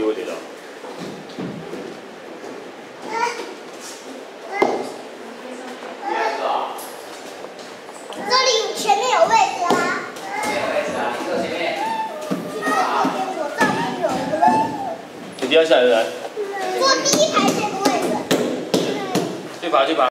有位置了。这里前面有位置啊。前有位置啊，坐前面。这边，这一个。下来人。坐第一排这个位置。去吧，去吧。